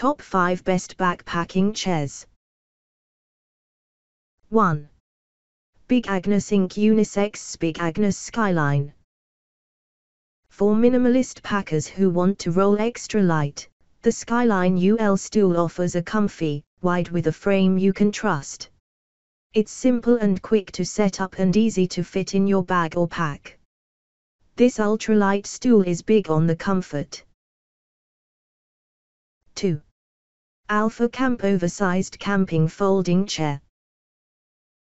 Top 5 Best Backpacking Chairs 1. Big Agnes Inc. Unisex Big Agnes Skyline For minimalist packers who want to roll extra light, the Skyline UL stool offers a comfy, wide with a frame you can trust. It's simple and quick to set up and easy to fit in your bag or pack. This ultralight stool is big on the comfort. 2. Alpha Camp Oversized Camping Folding Chair.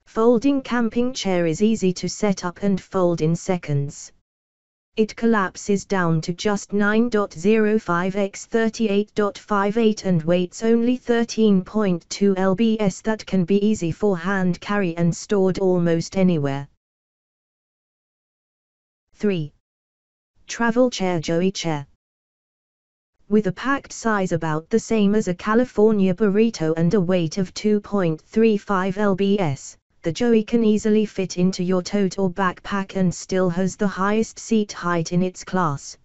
Folding camping chair is easy to set up and fold in seconds. It collapses down to just 9.05 x 38.58 and weighs only 13.2 lbs that can be easy for hand carry and stored almost anywhere. 3. Travel Chair Joey Chair With a packed size about the same as a California burrito and a weight of 2.35 lbs, the Joey can easily fit into your tote or backpack and still has the highest seat height in its class.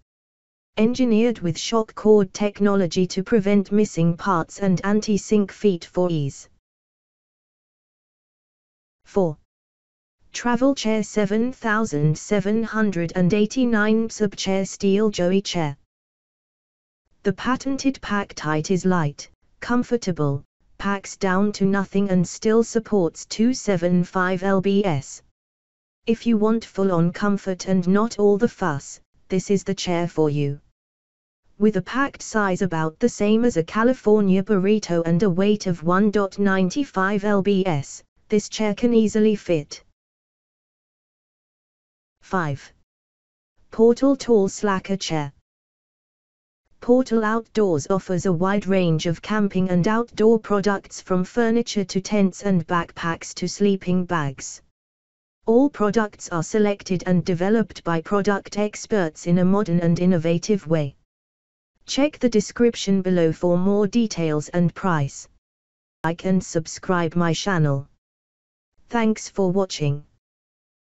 Engineered with shock cord technology to prevent missing parts and anti-sink feet for ease. 4. Travel Chair 7789 Subchair Steel Joey Chair. The patented pack height is light, comfortable, packs down to nothing and still supports 275 lbs. If you want full-on comfort and not all the fuss, this is the chair for you. With a packed size about the same as a California burrito and a weight of 1.95 lbs, this chair can easily fit. 5. Portal Tall Slacker Chair Portal Outdoors offers a wide range of camping and outdoor products from furniture to tents and backpacks to sleeping bags. All products are selected and developed by product experts in a modern and innovative way. Check the description below for more details and price. Like and subscribe my channel. Thanks for watching.